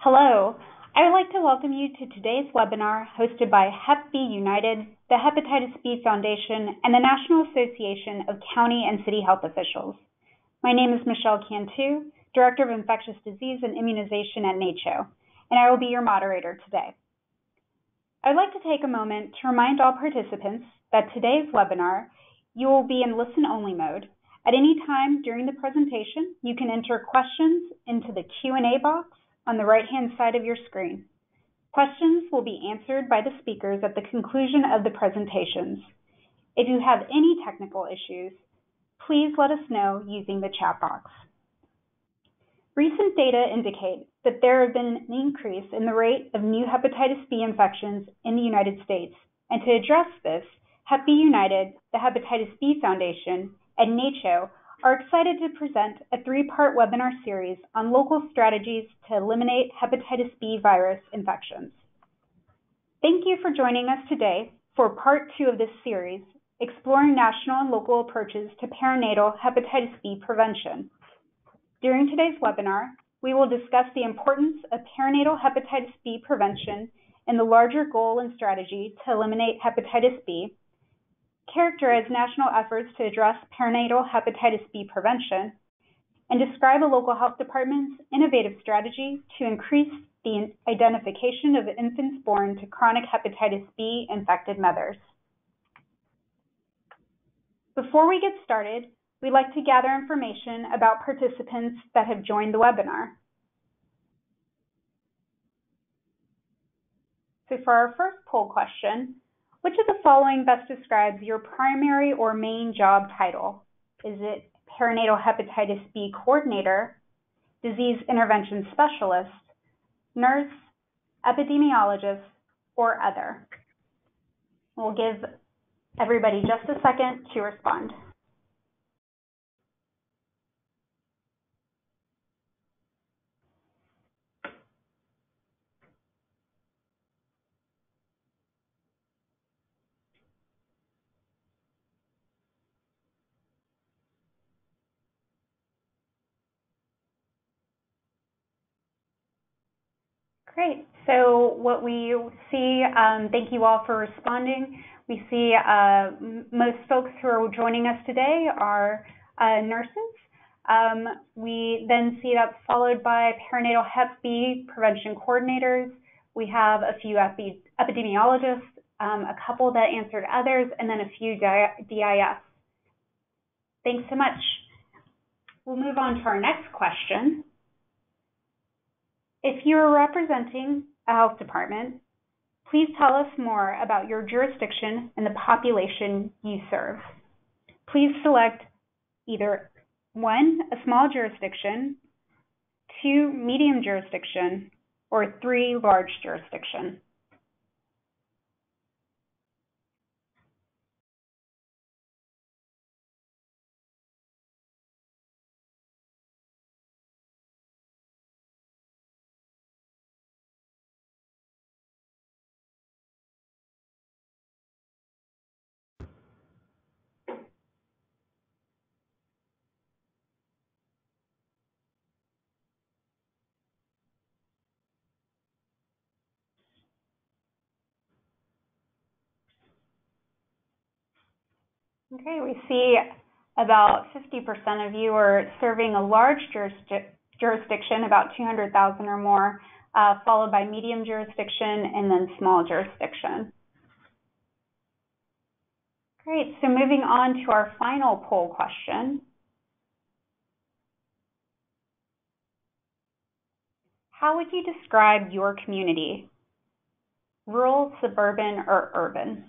Hello. I would like to welcome you to today's webinar hosted by Hep B United, the Hepatitis B Foundation, and the National Association of County and City Health Officials. My name is Michelle Cantu, Director of Infectious Disease and Immunization at NACCHO, and I will be your moderator today. I would like to take a moment to remind all participants that today's webinar, you will be in listen-only mode. At any time during the presentation, you can enter questions into the Q&A box on the right-hand side of your screen. Questions will be answered by the speakers at the conclusion of the presentations. If you have any technical issues, please let us know using the chat box. Recent data indicate that there have been an increase in the rate of new hepatitis B infections in the United States, and to address this, Hep United, the Hepatitis B Foundation, and NACCHO are excited to present a three-part webinar series on local strategies to eliminate hepatitis B virus infections. Thank you for joining us today for part two of this series, exploring national and local approaches to perinatal hepatitis B prevention. During today's webinar, we will discuss the importance of perinatal hepatitis B prevention and the larger goal and strategy to eliminate hepatitis B, characterize national efforts to address perinatal hepatitis B prevention, and describe a local health department's innovative strategy to increase the identification of infants born to chronic hepatitis B infected mothers. Before we get started, we'd like to gather information about participants that have joined the webinar. So for our first poll question, which of the following best describes your primary or main job title? Is it perinatal hepatitis B coordinator, disease intervention specialist, nurse, epidemiologist, or other? We'll give everybody just a second to respond. Great. So what we see, um, thank you all for responding. We see uh, most folks who are joining us today are uh, nurses. Um, we then see that followed by perinatal Hep B prevention coordinators. We have a few epi epidemiologists, um, a couple that answered others, and then a few DIS. Thanks so much. We'll move on to our next question. If you are representing a health department, please tell us more about your jurisdiction and the population you serve. Please select either one, a small jurisdiction, two, medium jurisdiction, or three, large jurisdiction. Okay, we see about 50% of you are serving a large jurisdiction, about 200,000 or more, uh, followed by medium jurisdiction and then small jurisdiction. Great, so moving on to our final poll question. How would you describe your community? Rural, suburban, or urban?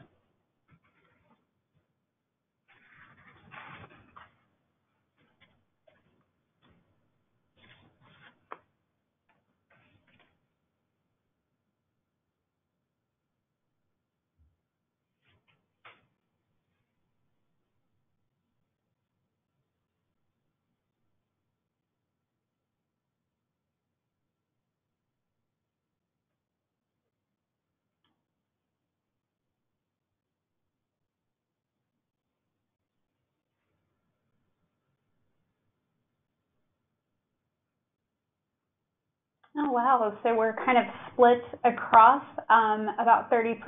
Oh, wow. So we're kind of split across um, about 30%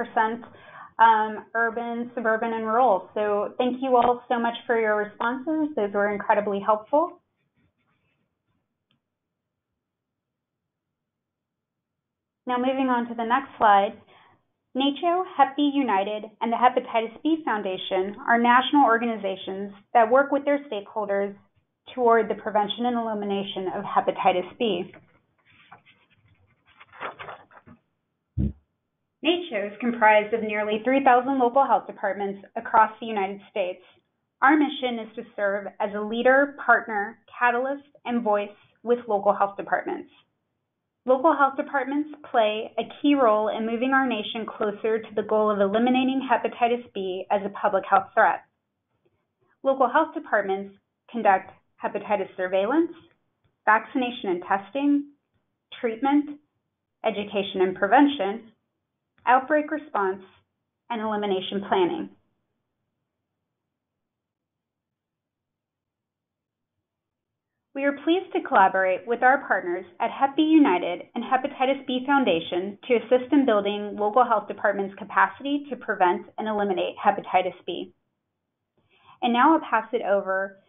um, urban, suburban, and rural. So thank you all so much for your responses. Those were incredibly helpful. Now moving on to the next slide. NACCHO, Hep B United, and the Hepatitis B Foundation are national organizations that work with their stakeholders toward the prevention and elimination of hepatitis B. NACCHO is comprised of nearly 3,000 local health departments across the United States. Our mission is to serve as a leader, partner, catalyst, and voice with local health departments. Local health departments play a key role in moving our nation closer to the goal of eliminating hepatitis B as a public health threat. Local health departments conduct hepatitis surveillance, vaccination and testing, treatment, education and prevention, outbreak response, and elimination planning. We are pleased to collaborate with our partners at Hep B United and Hepatitis B Foundation to assist in building local health departments' capacity to prevent and eliminate hepatitis B. And now I'll pass it over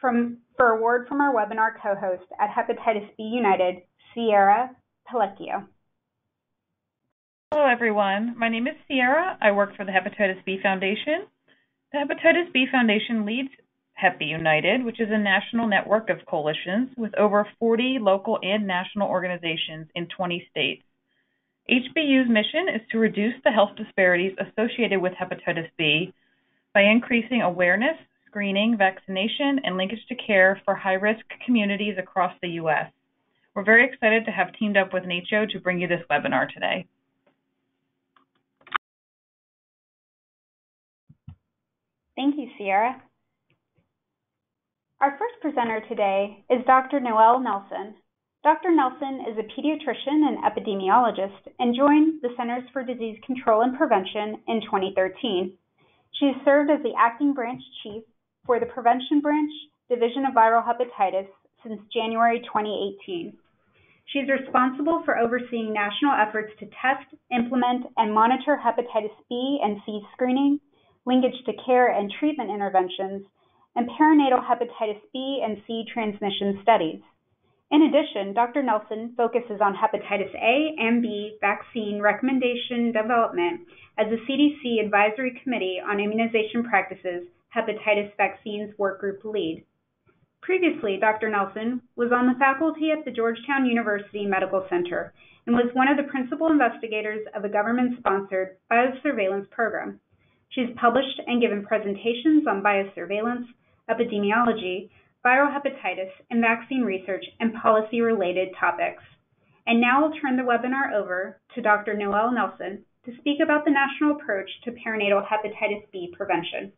from, for a word from our webinar co-host at Hepatitis B United, Sierra Pelecchio. Hello, everyone. My name is Sierra. I work for the Hepatitis B Foundation. The Hepatitis B Foundation leads Hep B United, which is a national network of coalitions with over 40 local and national organizations in 20 states. HBU's mission is to reduce the health disparities associated with hepatitis B by increasing awareness, screening, vaccination, and linkage to care for high risk communities across the U.S. We're very excited to have teamed up with NACCHO to bring you this webinar today. Thank you, Sierra. Our first presenter today is Dr. Noelle Nelson. Dr. Nelson is a pediatrician and epidemiologist and joined the Centers for Disease Control and Prevention in 2013. She has served as the acting branch chief for the Prevention Branch Division of Viral Hepatitis since January 2018. She is responsible for overseeing national efforts to test, implement, and monitor hepatitis B and C screening, linkage to care and treatment interventions, and perinatal hepatitis B and C transmission studies. In addition, Dr. Nelson focuses on hepatitis A and B vaccine recommendation development as the CDC Advisory Committee on Immunization Practices Hepatitis Vaccines Workgroup lead. Previously, Dr. Nelson was on the faculty at the Georgetown University Medical Center and was one of the principal investigators of a government sponsored biosurveillance program. She's published and given presentations on biosurveillance, epidemiology, viral hepatitis, and vaccine research and policy related topics. And now I'll turn the webinar over to Dr. Noelle Nelson to speak about the national approach to perinatal hepatitis B prevention.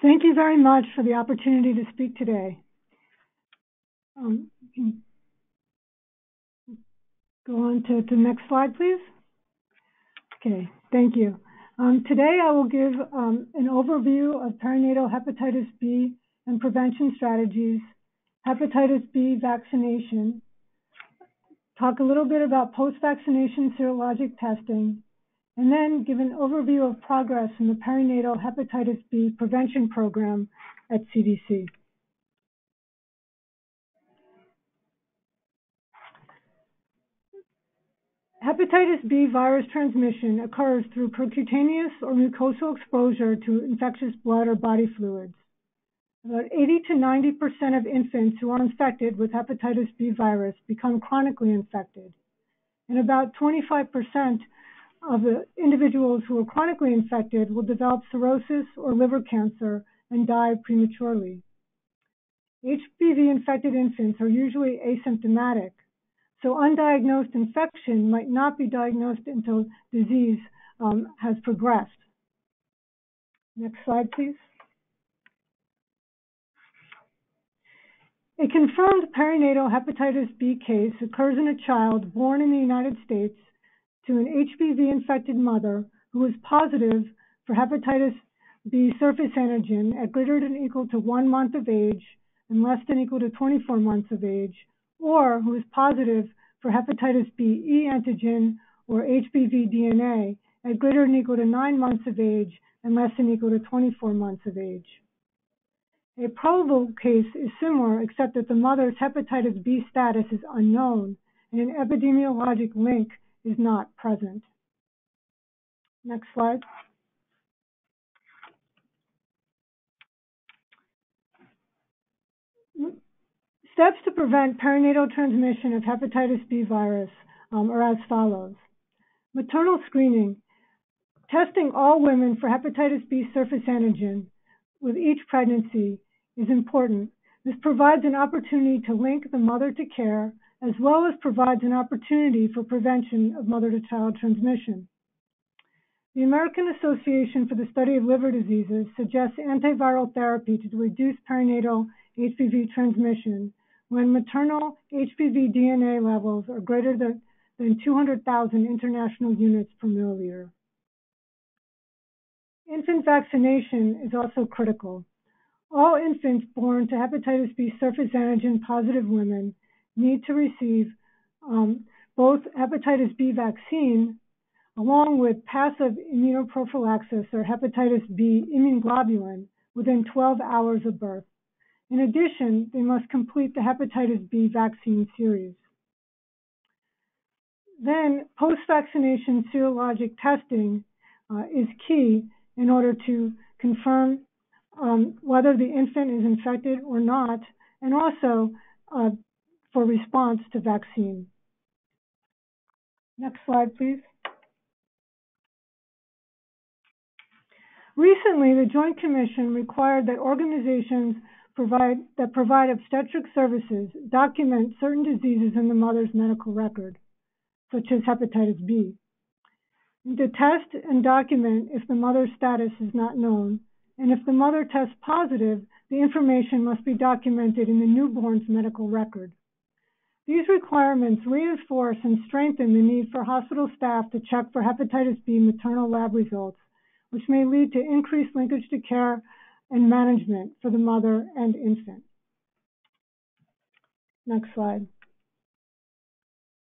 Thank you very much for the opportunity to speak today. Um, go on to, to the next slide, please. Okay, thank you. Um, today I will give um, an overview of perinatal hepatitis B and prevention strategies, hepatitis B vaccination, talk a little bit about post-vaccination serologic testing, and then give an overview of progress in the perinatal hepatitis B prevention program at CDC. Hepatitis B virus transmission occurs through percutaneous or mucosal exposure to infectious blood or body fluids. About 80 to 90% of infants who are infected with hepatitis B virus become chronically infected. And about 25% of the individuals who are chronically infected will develop cirrhosis or liver cancer and die prematurely. HBV infected infants are usually asymptomatic, so undiagnosed infection might not be diagnosed until disease um, has progressed. Next slide, please. A confirmed perinatal hepatitis B case occurs in a child born in the United States to an HBV infected mother who is positive for hepatitis B surface antigen at greater than equal to one month of age and less than equal to 24 months of age or who is positive for hepatitis B e antigen or HBV DNA at greater than equal to 9 months of age and less than equal to 24 months of age. A probable case is similar except that the mother's hepatitis B status is unknown and an epidemiologic link is not present. Next slide. Steps to prevent perinatal transmission of hepatitis B virus um, are as follows. Maternal screening. Testing all women for hepatitis B surface antigen with each pregnancy is important. This provides an opportunity to link the mother to care as well as provides an opportunity for prevention of mother to child transmission. The American Association for the Study of Liver Diseases suggests antiviral therapy to reduce perinatal HBV transmission when maternal HBV DNA levels are greater than, than 200,000 international units per milliliter. Infant vaccination is also critical. All infants born to hepatitis B surface antigen positive women need to receive um, both hepatitis B vaccine along with passive immunoprophylaxis or hepatitis B immunoglobulin within 12 hours of birth. In addition, they must complete the hepatitis B vaccine series. Then, post-vaccination serologic testing uh, is key in order to confirm um, whether the infant is infected or not, and also uh, for response to vaccine. Next slide, please. Recently, the Joint Commission required that organizations provide, that provide obstetric services document certain diseases in the mother's medical record, such as hepatitis B. To test and document if the mother's status is not known, and if the mother tests positive, the information must be documented in the newborn's medical record. These requirements reinforce and strengthen the need for hospital staff to check for hepatitis B maternal lab results, which may lead to increased linkage to care and management for the mother and infant. Next slide.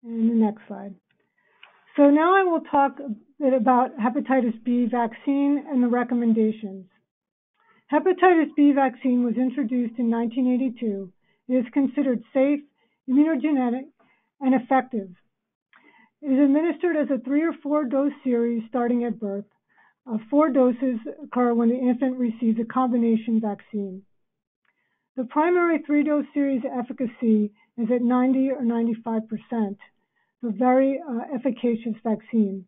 And the next slide. So now I will talk a bit about hepatitis B vaccine and the recommendations. Hepatitis B vaccine was introduced in 1982. It is considered safe, immunogenic, and effective. It is administered as a three or four dose series starting at birth. Four doses occur when the infant receives a combination vaccine. The primary three-dose series efficacy is at 90 or 95 percent, a very uh, efficacious vaccine.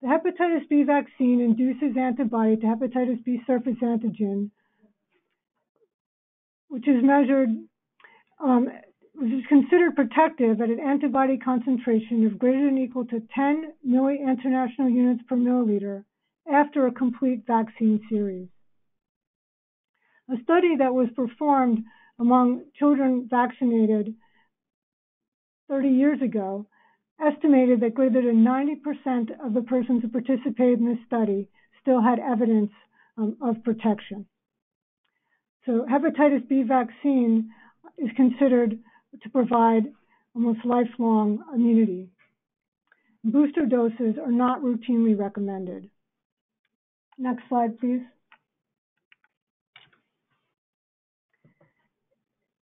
The hepatitis B vaccine induces antibody to hepatitis B surface antigen, which is measured, um, which is considered protective at an antibody concentration of greater than or equal to 10 milli-international units per milliliter after a complete vaccine series. A study that was performed among children vaccinated 30 years ago estimated that greater than 90% of the persons who participated in this study still had evidence um, of protection. So hepatitis B vaccine is considered to provide almost lifelong immunity. Booster doses are not routinely recommended. Next slide, please.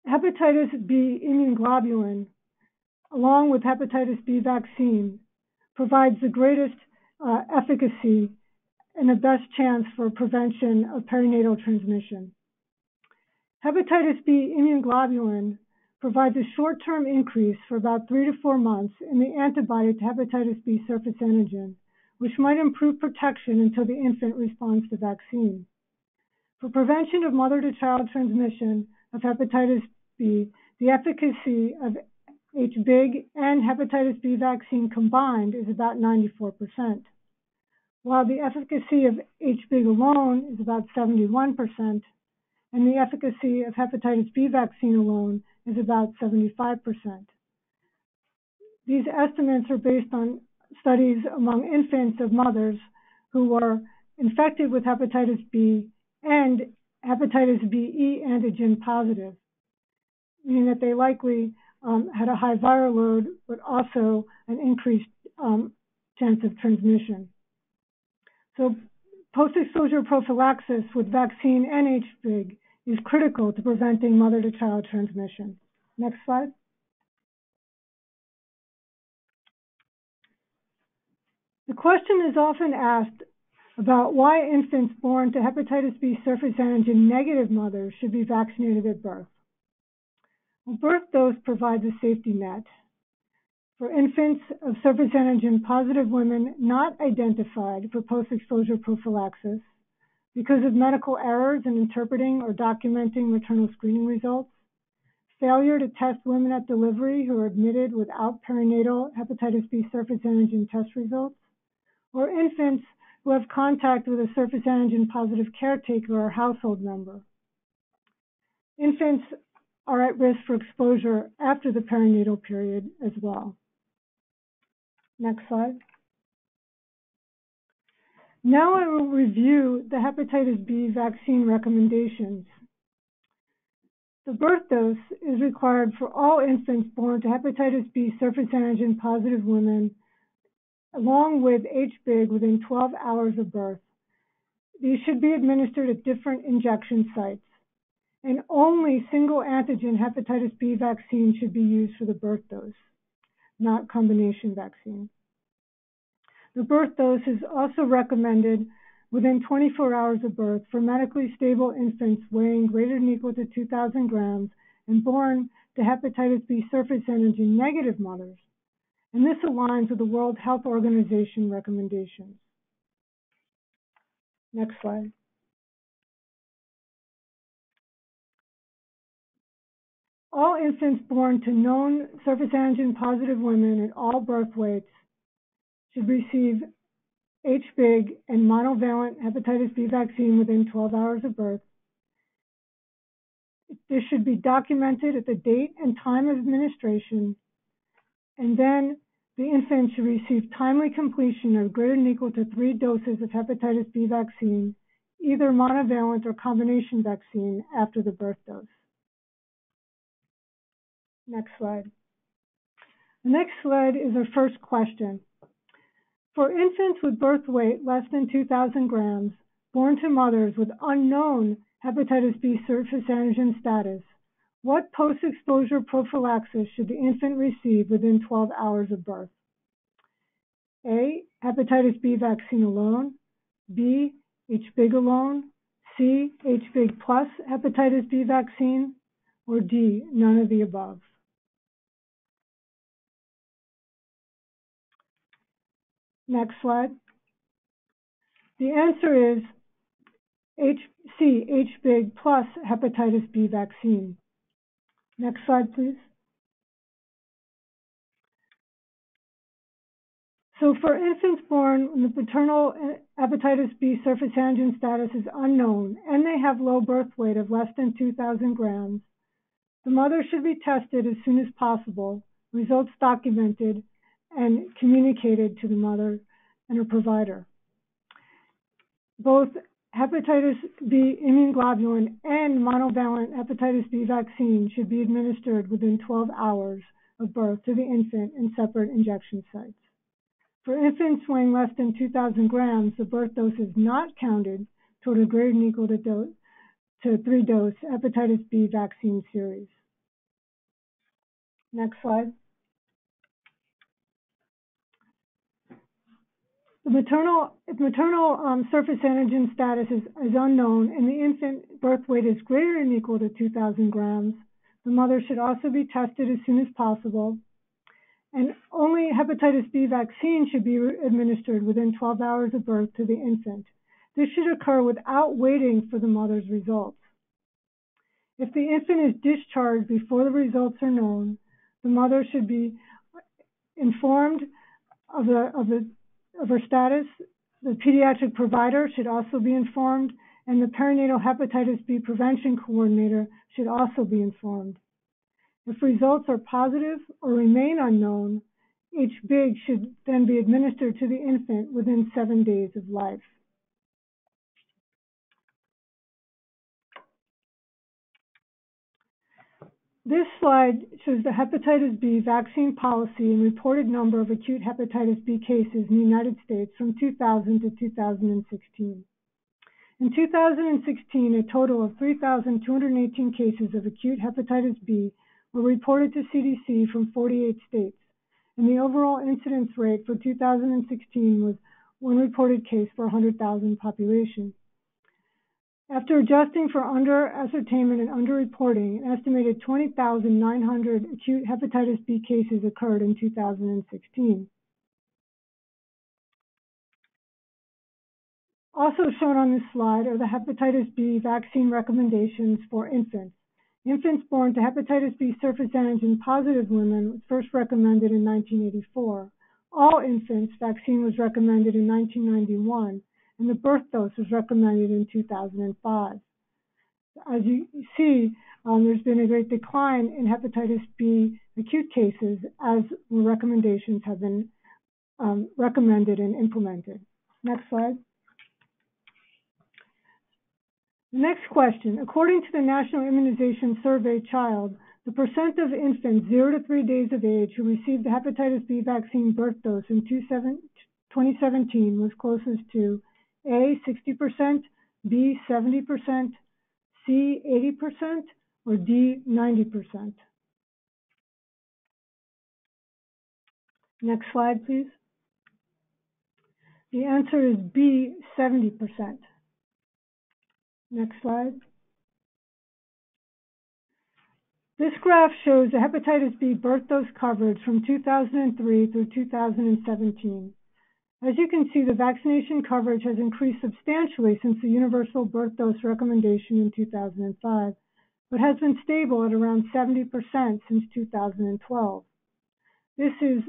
Hepatitis B immunoglobulin, along with hepatitis B vaccine, provides the greatest uh, efficacy and the best chance for prevention of perinatal transmission. Hepatitis B immunoglobulin provides a short-term increase for about three to four months in the antibody to hepatitis B surface antigen which might improve protection until the infant responds to vaccine. For prevention of mother to child transmission of hepatitis B, the efficacy of HBIG and hepatitis B vaccine combined is about 94%, while the efficacy of HBIG alone is about 71%, and the efficacy of hepatitis B vaccine alone is about 75%. These estimates are based on studies among infants of mothers who were infected with hepatitis B and hepatitis B e antigen positive, meaning that they likely um, had a high viral load, but also an increased um, chance of transmission. So post-exposure prophylaxis with vaccine and is critical to preventing mother-to-child transmission. Next slide. The question is often asked about why infants born to hepatitis B surface antigen negative mothers should be vaccinated at birth. Well, birth dose provides a safety net. For infants of surface antigen positive women not identified for post exposure prophylaxis because of medical errors in interpreting or documenting maternal screening results, failure to test women at delivery who are admitted without perinatal hepatitis B surface antigen test results, or infants who have contact with a surface antigen positive caretaker or household member. Infants are at risk for exposure after the perinatal period as well. Next slide. Now I will review the hepatitis B vaccine recommendations. The birth dose is required for all infants born to hepatitis B surface antigen positive women along with HBIG within 12 hours of birth. These should be administered at different injection sites. And only single antigen hepatitis B vaccine should be used for the birth dose, not combination vaccine. The birth dose is also recommended within 24 hours of birth for medically stable infants weighing greater than equal to 2,000 grams and born to hepatitis B surface antigen negative mothers and this aligns with the World Health Organization recommendations. Next slide. All infants born to known surface antigen positive women at all birth weights should receive HBIG and monovalent hepatitis B vaccine within 12 hours of birth. This should be documented at the date and time of administration, and then the infant should receive timely completion of greater than equal to three doses of hepatitis B vaccine, either monovalent or combination vaccine after the birth dose. Next slide. The next slide is our first question. For infants with birth weight less than 2,000 grams, born to mothers with unknown hepatitis B surface antigen status, what post-exposure prophylaxis should the infant receive within 12 hours of birth? A. Hepatitis B vaccine alone. B. HBIG alone. C. HBIG plus hepatitis B vaccine. Or D. None of the above. Next slide. The answer is H C. HBIG plus hepatitis B vaccine. Next slide, please. So for infants born when the paternal hepatitis B surface antigen status is unknown and they have low birth weight of less than 2,000 grams, the mother should be tested as soon as possible, results documented, and communicated to the mother and her provider. Both hepatitis B immunoglobulin and monovalent hepatitis B vaccine should be administered within 12 hours of birth to the infant in separate injection sites. For infants weighing less than 2,000 grams, the birth dose is not counted toward a greater than equal to, dose, to three dose hepatitis B vaccine series. Next slide. The maternal, if maternal um, surface antigen status is, is unknown and the infant birth weight is greater than or equal to 2,000 grams, the mother should also be tested as soon as possible. And only hepatitis B vaccine should be administered within 12 hours of birth to the infant. This should occur without waiting for the mother's results. If the infant is discharged before the results are known, the mother should be informed of the, of the of her status. The pediatric provider should also be informed, and the perinatal hepatitis B prevention coordinator should also be informed. If results are positive or remain unknown, each BIG should then be administered to the infant within seven days of life. This slide shows the hepatitis B vaccine policy and reported number of acute hepatitis B cases in the United States from 2000 to 2016. In 2016, a total of 3,218 cases of acute hepatitis B were reported to CDC from 48 states, and the overall incidence rate for 2016 was one reported case for 100,000 population. After adjusting for under ascertainment and underreporting, an estimated 20,900 acute hepatitis B cases occurred in 2016. Also shown on this slide are the hepatitis B vaccine recommendations for infants. Infants born to hepatitis B surface antigen positive women was first recommended in 1984. All infants vaccine was recommended in 1991 and the birth dose was recommended in 2005. As you see, um, there's been a great decline in hepatitis B acute cases as recommendations have been um, recommended and implemented. Next slide. Next question. According to the National Immunization Survey Child, the percent of infants 0 to 3 days of age who received the hepatitis B vaccine birth dose in 2017 was closest to a, 60%, B, 70%, C, 80%, or D, 90%? Next slide, please. The answer is B, 70%. Next slide. This graph shows the hepatitis B birth dose coverage from 2003 through 2017. As you can see, the vaccination coverage has increased substantially since the universal birth dose recommendation in 2005, but has been stable at around 70% since 2012. This is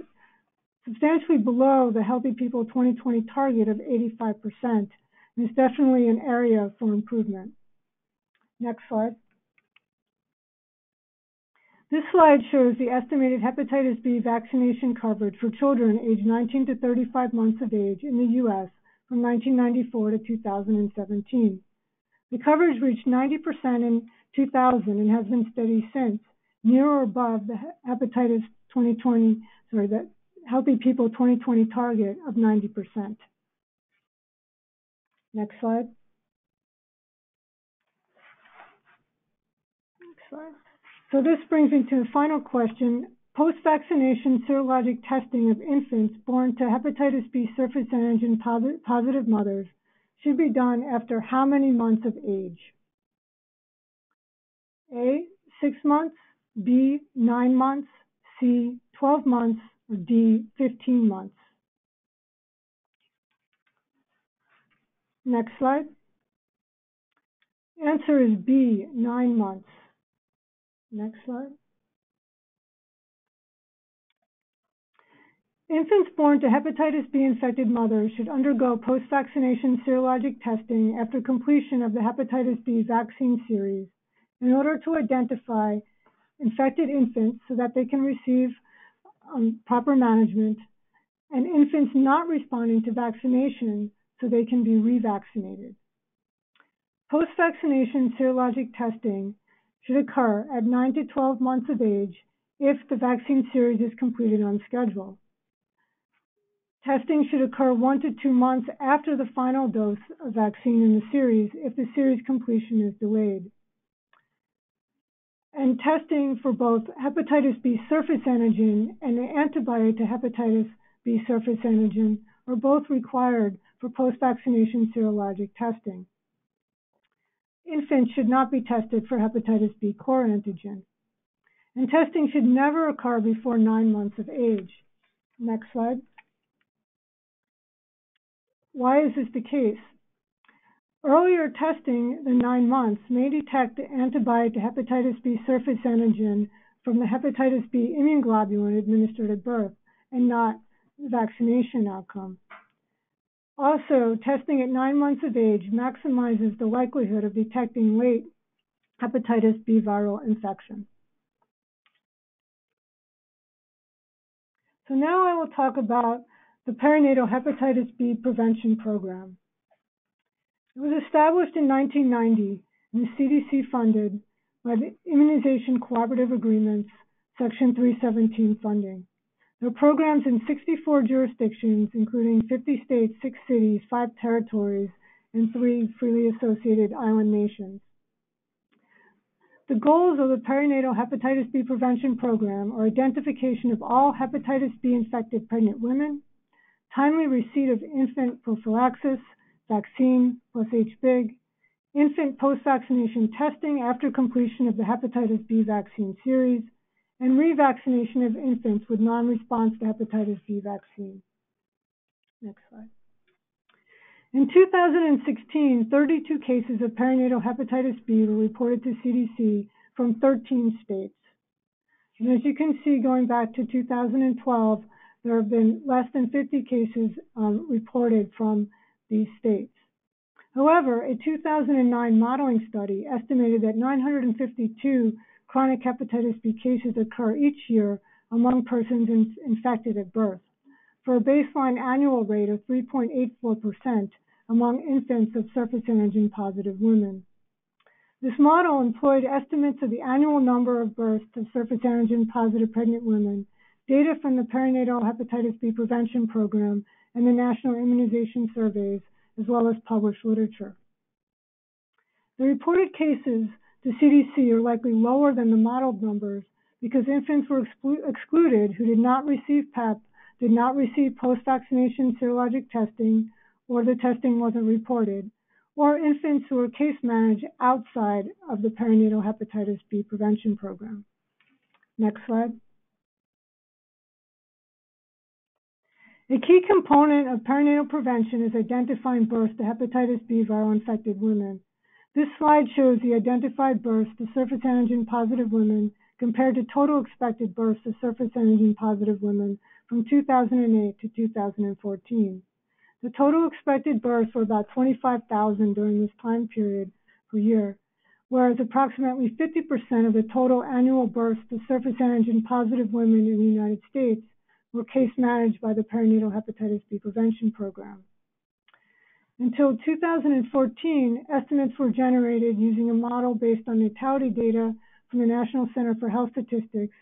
substantially below the Healthy People 2020 target of 85%, and is definitely an area for improvement. Next slide. This slide shows the estimated hepatitis B vaccination coverage for children aged 19 to 35 months of age in the U.S. from 1994 to 2017. The coverage reached 90% in 2000 and has been steady since, near or above the hepatitis 2020, sorry, the Healthy People 2020 target of 90%. Next slide. Next slide. So this brings me to the final question. Post-vaccination serologic testing of infants born to hepatitis B surface antigen positive mothers should be done after how many months of age? A, 6 months, B, 9 months, C, 12 months, or D, 15 months. Next slide. Answer is B, 9 months. Next slide. Infants born to hepatitis B infected mothers should undergo post-vaccination serologic testing after completion of the hepatitis B vaccine series in order to identify infected infants so that they can receive um, proper management and infants not responding to vaccination so they can be revaccinated. Post-vaccination serologic testing should occur at 9 to 12 months of age if the vaccine series is completed on schedule. Testing should occur one to two months after the final dose of vaccine in the series if the series completion is delayed. And testing for both hepatitis B surface antigen and the antibody to hepatitis B surface antigen are both required for post-vaccination serologic testing infants should not be tested for hepatitis B core antigen. And testing should never occur before nine months of age. Next slide. Why is this the case? Earlier testing than nine months may detect the antibody to hepatitis B surface antigen from the hepatitis B immunoglobulin administered at birth and not vaccination outcome. Also, testing at nine months of age maximizes the likelihood of detecting late hepatitis B viral infection. So now I will talk about the perinatal hepatitis B prevention program. It was established in 1990 and is CDC funded by the Immunization Cooperative Agreements, Section 317 funding. There are programs in 64 jurisdictions, including 50 states, 6 cities, 5 territories, and 3 freely associated island nations. The goals of the perinatal hepatitis B prevention program are identification of all hepatitis B infected pregnant women, timely receipt of infant prophylaxis, vaccine plus HBIG, infant post-vaccination testing after completion of the hepatitis B vaccine series, and revaccination of infants with non-response to hepatitis B vaccine. Next slide. In 2016, 32 cases of perinatal hepatitis B were reported to CDC from 13 states. And as you can see, going back to 2012, there have been less than 50 cases um, reported from these states. However, a 2009 modeling study estimated that 952 chronic hepatitis B cases occur each year among persons in, infected at birth, for a baseline annual rate of 3.84% among infants of surface antigen positive women. This model employed estimates of the annual number of births of surface antigen positive pregnant women, data from the perinatal hepatitis B prevention program, and the national immunization surveys as well as published literature. The reported cases to CDC are likely lower than the modeled numbers because infants were exclu excluded who did not receive PEP, did not receive post-vaccination serologic testing, or the testing wasn't reported, or infants who were case managed outside of the perinatal hepatitis B prevention program. Next slide. A key component of perinatal prevention is identifying births to hepatitis B viral infected women. This slide shows the identified births to surface antigen positive women compared to total expected births to surface antigen positive women from 2008 to 2014. The total expected births were about 25,000 during this time period per year, whereas approximately 50% of the total annual births to surface antigen positive women in the United States were case managed by the perinatal hepatitis B prevention program. Until 2014, estimates were generated using a model based on natality data from the National Center for Health Statistics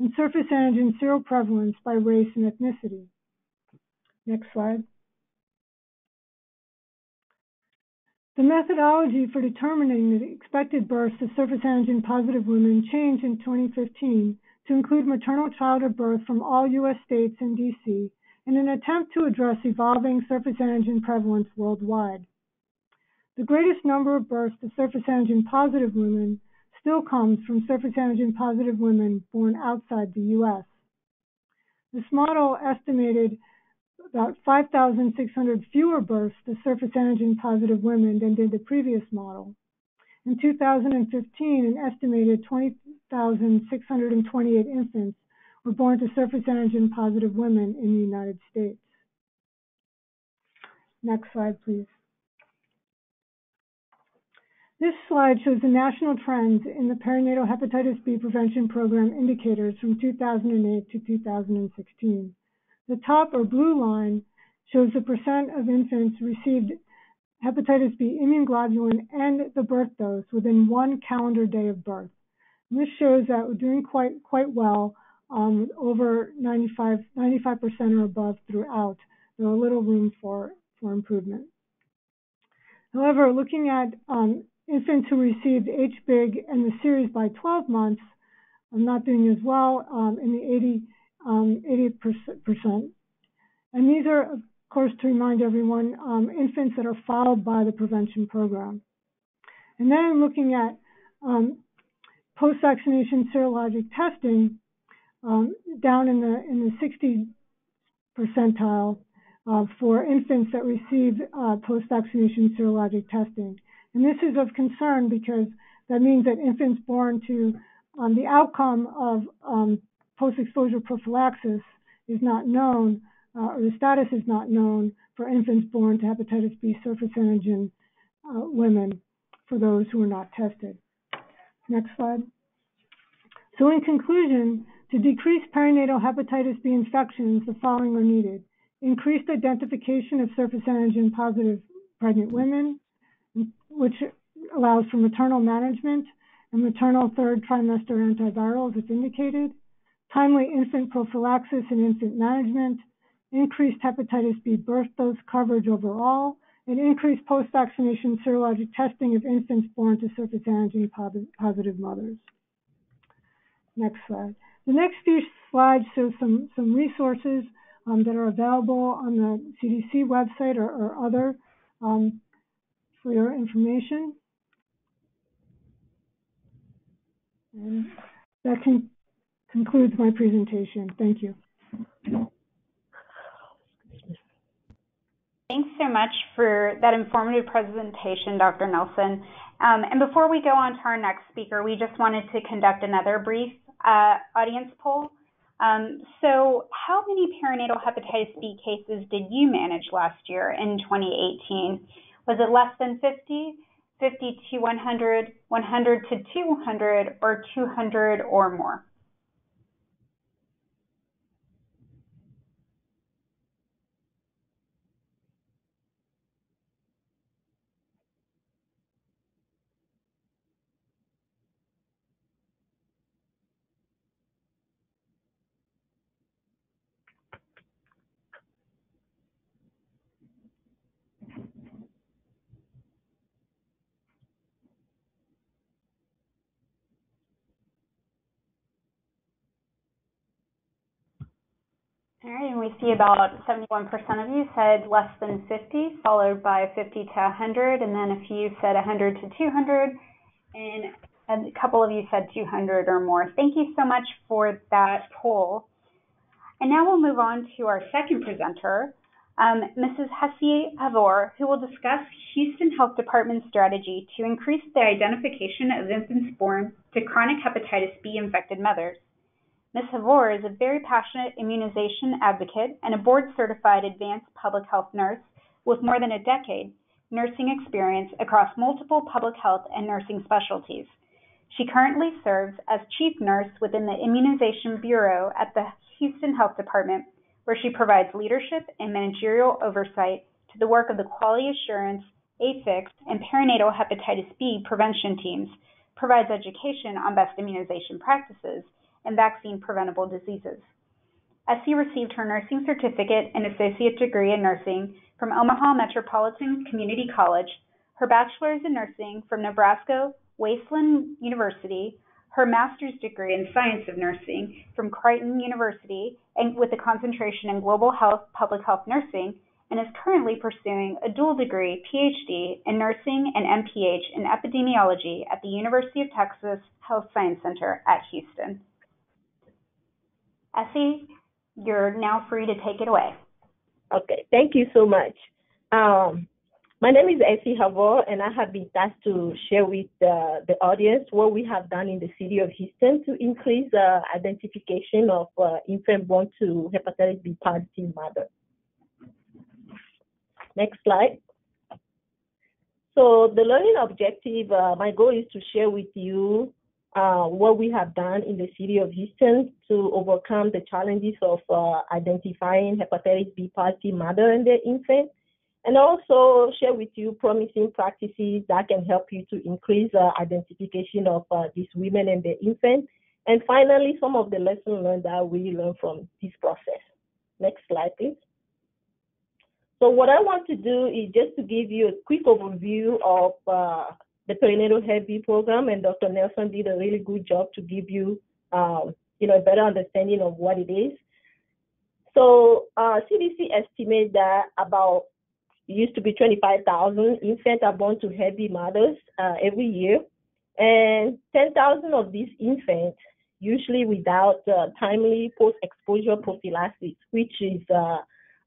and surface antigen seroprevalence by race and ethnicity. Next slide. The methodology for determining the expected births to surface antigen positive women changed in 2015 to include maternal child birth from all U.S. states and D.C. in an attempt to address evolving surface antigen prevalence worldwide. The greatest number of births to surface antigen positive women still comes from surface antigen positive women born outside the U.S. This model estimated about 5,600 fewer births to surface antigen positive women than did the previous model. In 2015, an estimated 20,628 infants were born to surface antigen positive women in the United States. Next slide, please. This slide shows the national trends in the perinatal hepatitis B prevention program indicators from 2008 to 2016. The top or blue line shows the percent of infants received hepatitis B immunoglobulin and the birth dose within one calendar day of birth. And this shows that we're doing quite quite well, um, over 95 percent or above throughout. There's a little room for for improvement. However, looking at um, infants who received HBIG and the series by 12 months, I'm not doing as well um, in the 80 um, 80%. And these are of course, to remind everyone, um, infants that are followed by the prevention program. And then looking at um, post-vaccination serologic testing um, down in the in the 60 percentile uh, for infants that receive uh, post-vaccination serologic testing. And this is of concern because that means that infants born to um, the outcome of um, post-exposure prophylaxis is not known uh, or the status is not known for infants born to hepatitis B surface antigen uh, women for those who are not tested. Next slide. So in conclusion, to decrease perinatal hepatitis B infections, the following are needed. Increased identification of surface antigen positive pregnant women, which allows for maternal management and maternal third trimester antivirals if indicated, timely infant prophylaxis and infant management, increased hepatitis B birth dose coverage overall, and increased post-vaccination serologic testing of infants born to surface antigen positive mothers. Next slide. The next few slides show some, some resources um, that are available on the CDC website or, or other um, for your information. And that con concludes my presentation. Thank you. Thanks so much for that informative presentation, Dr. Nelson. Um, and before we go on to our next speaker, we just wanted to conduct another brief uh, audience poll. Um, so how many perinatal hepatitis B cases did you manage last year in 2018? Was it less than 50, 50 to 100, 100 to 200, or 200 or more? All right, and we see about 71% of you said less than 50, followed by 50 to 100, and then a few said 100 to 200, and a couple of you said 200 or more. Thank you so much for that poll. And now we'll move on to our second presenter, um, Mrs. Essie Havor, who will discuss Houston Health Department's strategy to increase the identification of infants born to chronic hepatitis B infected mothers. Ms. Havor is a very passionate immunization advocate and a board-certified advanced public health nurse with more than a decade nursing experience across multiple public health and nursing specialties. She currently serves as chief nurse within the Immunization Bureau at the Houston Health Department, where she provides leadership and managerial oversight to the work of the Quality Assurance, AFIX, and perinatal hepatitis B prevention teams, provides education on best immunization practices, and vaccine preventable diseases. Essie received her nursing certificate and associate degree in nursing from Omaha Metropolitan Community College, her bachelor's in nursing from Nebraska Wesleyan University, her master's degree in science of nursing from Creighton University, and with a concentration in global health public health nursing, and is currently pursuing a dual degree PhD in nursing and MPH in epidemiology at the University of Texas Health Science Center at Houston. Essie, you're now free to take it away. Okay, thank you so much. Um, my name is Essie Havor, and I have been tasked to share with uh, the audience what we have done in the city of Houston to increase uh, identification of uh, infant born to hepatitis B positive mother. Next slide. So the learning objective, uh, my goal is to share with you uh, what we have done in the city of Houston to overcome the challenges of uh, identifying hepatitis B positive mother and their infant, and also share with you promising practices that can help you to increase uh, identification of uh, these women and their infant. And finally, some of the lessons learned that we learned from this process. Next slide, please. So what I want to do is just to give you a quick overview of uh, the perinatal Hep B program, and Dr. Nelson did a really good job to give you, um, you know, a better understanding of what it is. So uh, CDC estimates that about used to be 25,000 infants are born to Hep B mothers uh, every year, and 10,000 of these infants usually without uh, timely post-exposure prophylaxis, which is uh,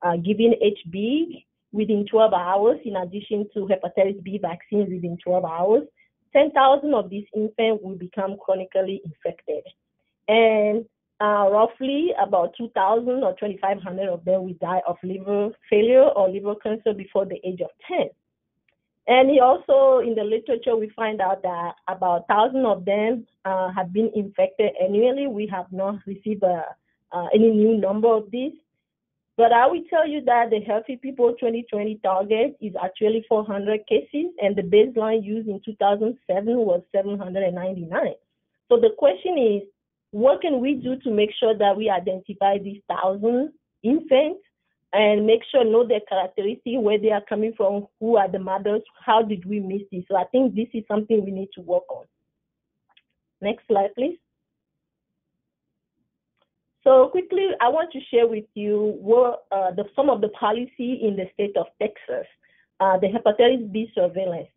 uh giving HBIG within 12 hours, in addition to hepatitis B vaccines within 12 hours, 10,000 of these infants will become chronically infected. And uh, roughly about 2,000 or 2,500 of them will die of liver failure or liver cancer before the age of 10. And he also, in the literature, we find out that about 1,000 of them uh, have been infected annually. We have not received uh, uh any new number of these. But I will tell you that the Healthy People 2020 target is actually 400 cases, and the baseline used in 2007 was 799. So the question is, what can we do to make sure that we identify these thousand infants and make sure know their characteristics, where they are coming from, who are the mothers, how did we miss this? So I think this is something we need to work on. Next slide, please. So quickly, I want to share with you what uh, the, some of the policy in the state of Texas, uh, the hepatitis B surveillance.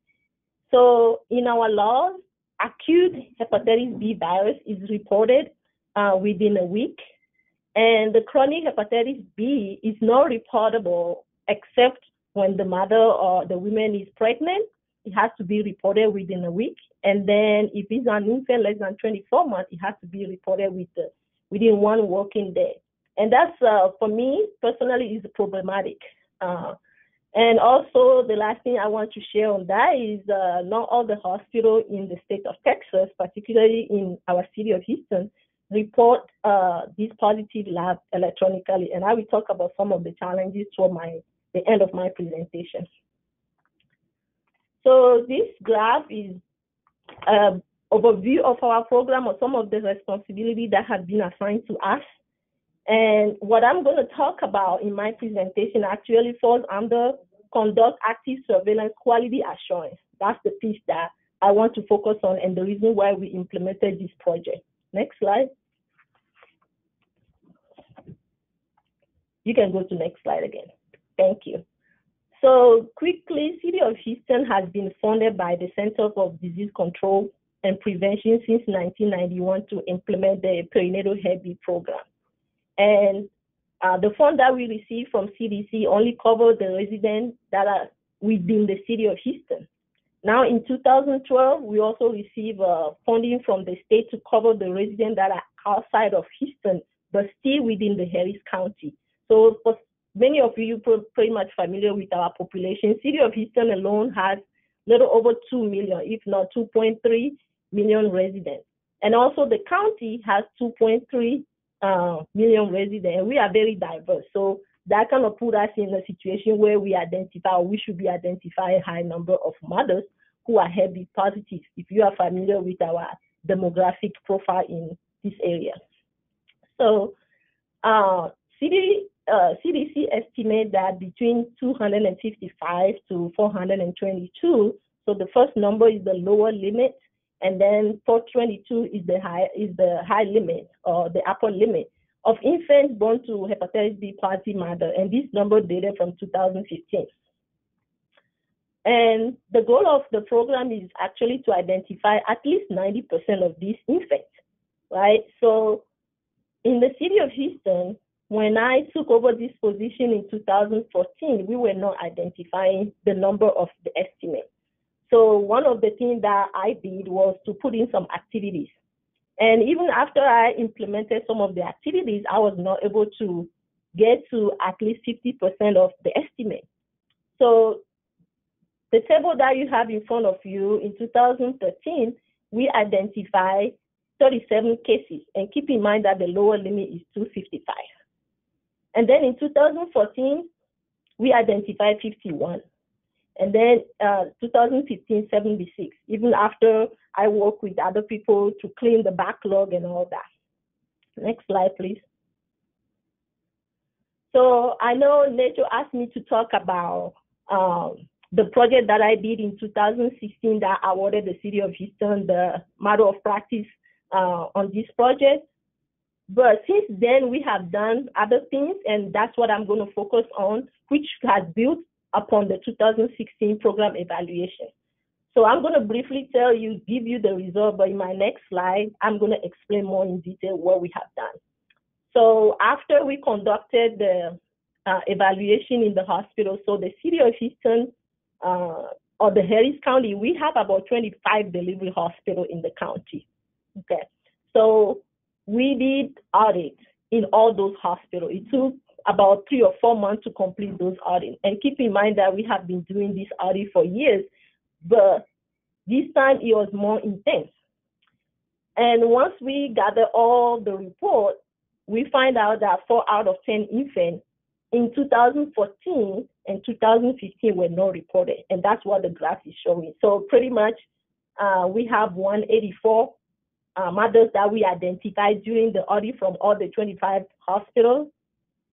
So in our laws, acute hepatitis B virus is reported uh, within a week, and the chronic hepatitis B is not reportable except when the mother or the woman is pregnant. It has to be reported within a week, and then if it's an infant less than 24 months, it has to be reported with the, within one working day. And that's uh, for me personally is problematic. Uh, and also, the last thing I want to share on that is uh, not all the hospitals in the state of Texas, particularly in our city of Houston, report uh, these positive labs electronically. And I will talk about some of the challenges toward my the end of my presentation. So this graph is an overview of our program or some of the responsibility that has been assigned to us. And what I'm going to talk about in my presentation actually falls under conduct active surveillance quality assurance. That's the piece that I want to focus on and the reason why we implemented this project. Next slide. You can go to next slide again. Thank you. So quickly, City of Houston has been funded by the Center for Disease Control and Prevention since 1991 to implement the perinatal Hep program. And uh, the fund that we receive from CDC only covers the residents that are within the city of Houston. Now, in 2012, we also receive uh, funding from the state to cover the residents that are outside of Houston, but still within the Harris County. So, for many of you, are pretty much familiar with our population. City of Houston alone has little over 2 million, if not 2.3 million residents. And also the county has 2.3 uh, million residents. We are very diverse. So that kind of put us in a situation where we identify, we should be identifying high number of mothers who are B positive, if you are familiar with our demographic profile in this area. So uh, CD, uh, CDC estimate that between 255 to 422, so the first number is the lower limit, and then 422 is the high is the high limit or the upper limit of infants born to hepatitis B positive mother, and this number dated from 2015. And the goal of the program is actually to identify at least 90% of these infants, right? So in the city of Houston, when I took over this position in 2014, we were not identifying the number of the estimate. So one of the things that I did was to put in some activities. And even after I implemented some of the activities, I was not able to get to at least 50% of the estimate. So the table that you have in front of you in 2013, we identified 37 cases. And keep in mind that the lower limit is 255. And then in 2014, we identified 51. And then uh, 2015, 76, even after I work with other people to clean the backlog and all that. Next slide, please. So I know NACCHO asked me to talk about um, the project that I did in 2016 that awarded the city of Houston the model of practice uh, on this project. But since then, we have done other things, and that's what I'm going to focus on, which has built upon the 2016 program evaluation. So I'm going to briefly tell you, give you the result, but in my next slide, I'm going to explain more in detail what we have done. So after we conducted the uh, evaluation in the hospital, so the city of Houston uh, or the Harris County, we have about 25 delivery hospitals in the county. Okay, so we did audits in all those hospitals. It took about three or four months to complete those audits. And keep in mind that we have been doing this audit for years, but this time it was more intense. And once we gather all the report, we find out that four out of 10 infants in 2014 and 2015 were not reported, and that's what the graph is showing. So pretty much, uh, we have 184 uh, mothers that we identified during the audit from all the 25 hospitals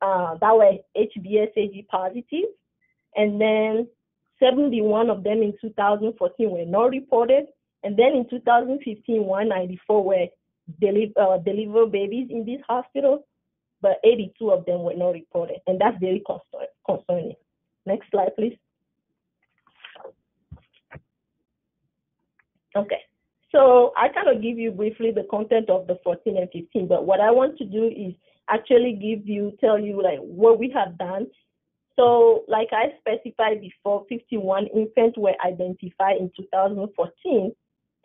uh, that were HBsAg positive, and then 71 of them in 2014 were not reported, and then in 2015, 194 were uh, delivered babies in this hospital, but 82 of them were not reported, and that's very concerning. Next slide, please. Okay, so I kind of give you briefly the content of the 14 and 15, but what I want to do is actually give you, tell you like what we have done. So like I specified before, 51 infants were identified in 2014,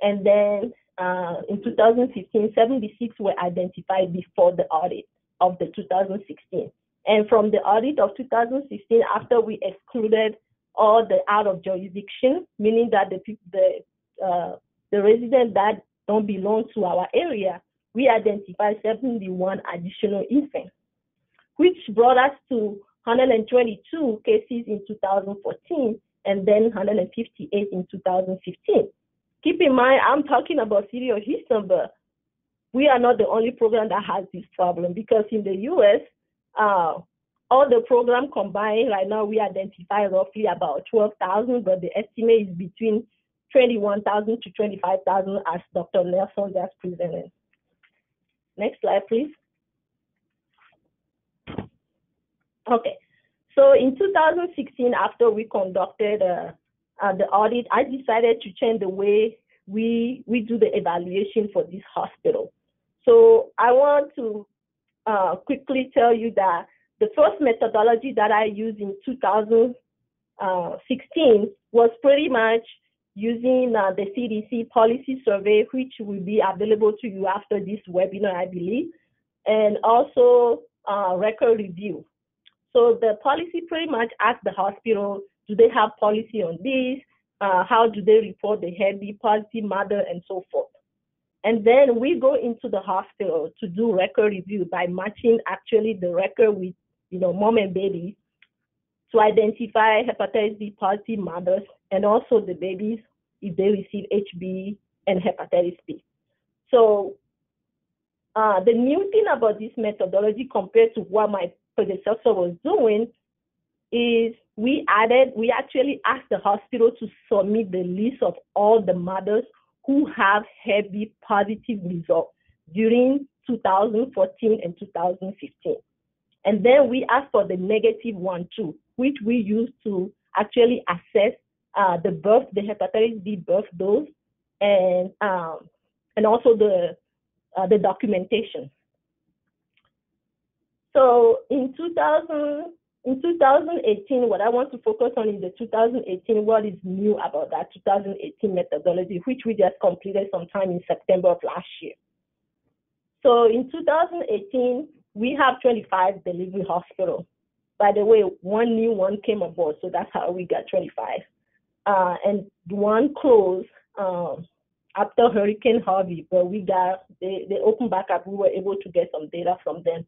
and then uh, in 2015, 76 were identified before the audit of the 2016. And from the audit of 2016, after we excluded all the out of jurisdiction, meaning that the the uh, the residents that don't belong to our area, we identified 71 additional infants, which brought us to 122 cases in 2014 and then 158 in 2015. Keep in mind, I'm talking about City of Houston, but we are not the only program that has this problem because in the U.S., uh, all the program combined right now, we identify roughly about 12,000, but the estimate is between 21,000 to 25,000 as Dr. Nelson just presented. Next slide, please. Okay, so in 2016, after we conducted uh, uh, the audit, I decided to change the way we we do the evaluation for this hospital. So I want to uh, quickly tell you that the first methodology that I used in 2016 uh, was pretty much using uh, the CDC policy survey, which will be available to you after this webinar, I believe, and also uh, record review. So the policy pretty much asks the hospital do they have policy on this? Uh, how do they report the Hep B positive mother and so forth? And then we go into the hospital to do record review by matching actually the record with, you know, mom and baby to identify hepatitis B positive mothers and also the babies if they receive HBIG and hepatitis B. So uh, the new thing about this methodology compared to what my predecessor was doing is we added, we actually asked the hospital to submit the list of all the mothers who have B positive results during 2014 and 2015. And then we asked for the negative one too, which we use to actually assess uh, the birth, the hepatitis B birth dose, and um, and also the uh, the documentation. So in 2000, in 2018, what I want to focus on is the 2018, what is new about that 2018 methodology, which we just completed sometime in September of last year. So in 2018, we have 25 delivery hospitals. By the way, one new one came aboard, so that's how we got 25. Uh, and one closed um, after Hurricane Harvey, but we got, they, they opened back up. We were able to get some data from them.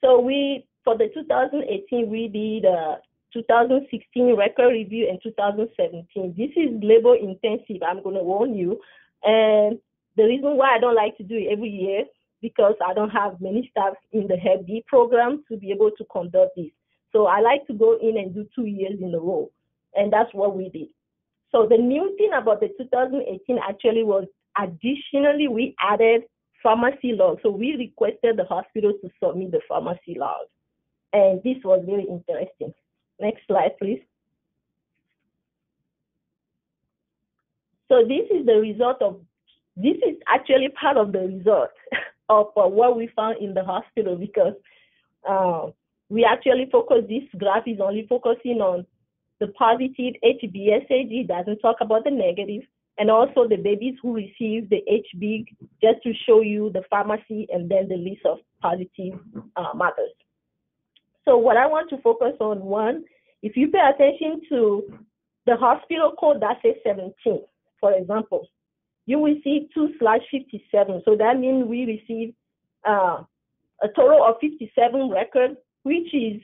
So we for the 2018, we did a 2016 record review and 2017. This is labor intensive, I'm going to warn you. And the reason why I don't like to do it every year because I don't have many staff in the Hep program to be able to conduct this. So I like to go in and do two years in a row. And that's what we did. So the new thing about the 2018 actually was additionally we added pharmacy logs. So we requested the hospital to submit the pharmacy logs. And this was very interesting. Next slide, please. So this is the result of, this is actually part of the result of uh, what we found in the hospital because uh, we actually focus, this graph is only focusing on the positive HBsAg, doesn't talk about the negative, and also the babies who receive the HBIG, just to show you the pharmacy and then the list of positive uh, mothers. So what I want to focus on, one, if you pay attention to the hospital code that says 17, for example, you will see 2 slash 57. So that means we receive uh, a total of 57 records which is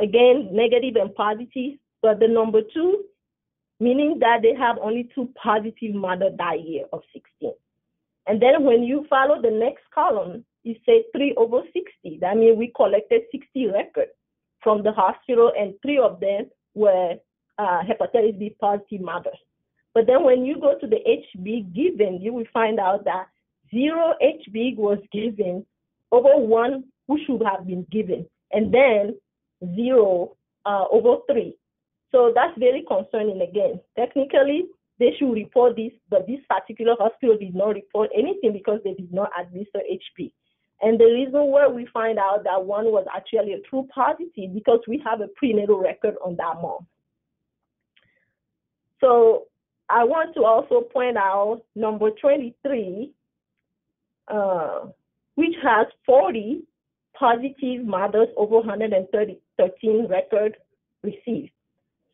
again negative and positive, but the number two, meaning that they have only two positive mother that year of 16. And then when you follow the next column, you say 3 over 60. That means we collected 60 records from the hospital, and three of them were uh, hepatitis B positive mothers. But then when you go to the HBIG given, you will find out that zero HBIG was given over one who should have been given, and then zero uh, over three. So that's very concerning again. Technically, they should report this, but this particular hospital did not report anything because they did not administer HP. And the reason why we find out that one was actually a true positive because we have a prenatal record on that mom. So I want to also point out number 23, uh, which has 40 positive mothers over 113 record received.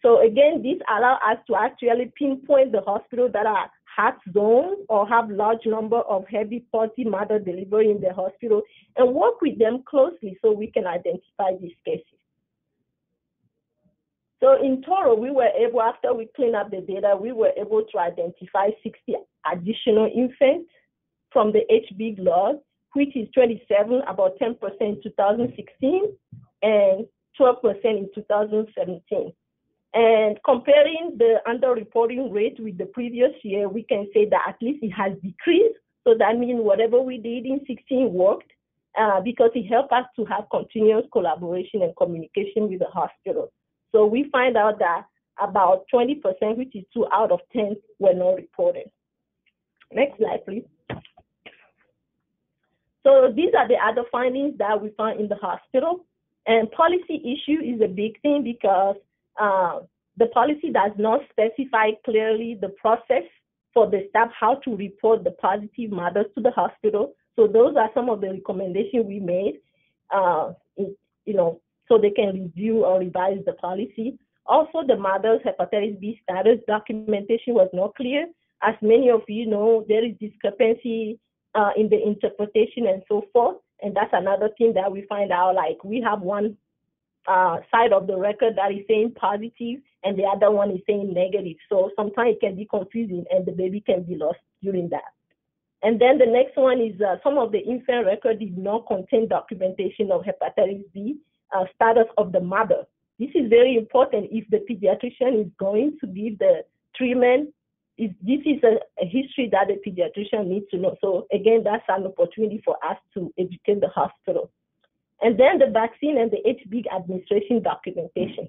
So again, this allows us to actually pinpoint the hospital that are hot zone or have large number of Hep B positive mother delivery in the hospital and work with them closely so we can identify these cases. So in total, we were able, after we clean up the data, we were able to identify 60 additional infants from the HB loss, which is 27, about 10% in 2016 and 12% in 2017. And comparing the underreporting rate with the previous year, we can say that at least it has decreased. So that means whatever we did in 16 worked uh, because it helped us to have continuous collaboration and communication with the hospital. So we find out that about 20%, which is two out of 10, were not reported. Next slide, please. So these are the other findings that we found in the hospital. And policy issue is a big thing because uh, the policy does not specify clearly the process for the staff how to report the positive mothers to the hospital. So those are some of the recommendations we made, uh, you know, so they can review or revise the policy. Also, the mother's hepatitis B status documentation was not clear. As many of you know, there is discrepancy uh, in the interpretation and so forth. And that's another thing that we find out, like we have one uh, side of the record that is saying positive and the other one is saying negative. So sometimes it can be confusing and the baby can be lost during that. And then the next one is uh, some of the infant record did not contain documentation of hepatitis B uh, status of the mother. This is very important if the pediatrician is going to give the treatment. If this is a, a history that the pediatrician needs to know. So again, that's an opportunity for us to educate the hospital. And then the vaccine and the HBIG administration documentation.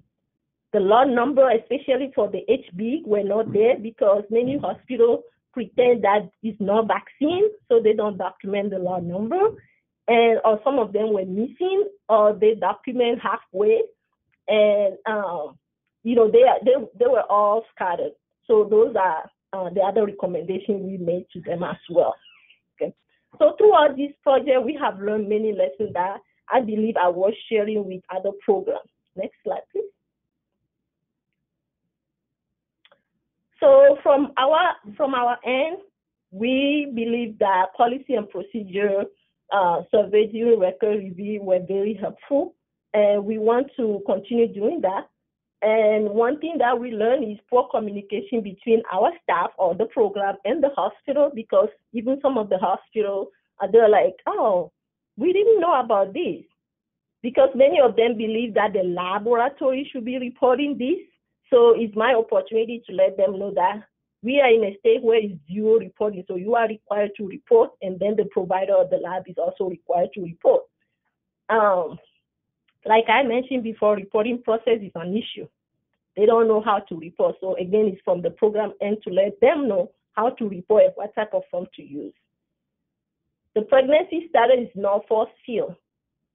The lot number, especially for the HBIG, were not there because many hospitals pretend that it's not vaccine, so they don't document the lot number. And or some of them were missing, or they document halfway, and um, you know they they they were all scattered. So those are uh, the other recommendations we made to them as well. Okay. So throughout this project, we have learned many lessons that I believe I was sharing with other programs. Next slide, please. So from our from our end, we believe that policy and procedure, uh, survey during record review were very helpful, and we want to continue doing that. And one thing that we learned is poor communication between our staff or the program and the hospital because even some of the hospital, uh, they're like, oh, we didn't know about this because many of them believe that the laboratory should be reporting this. So it's my opportunity to let them know that we are in a state where it's dual reporting. So you are required to report, and then the provider of the lab is also required to report. Um, like I mentioned before, reporting process is an issue. They don't know how to report. So again, it's from the program end to let them know how to report and what type of form to use. The pregnancy status is not force field,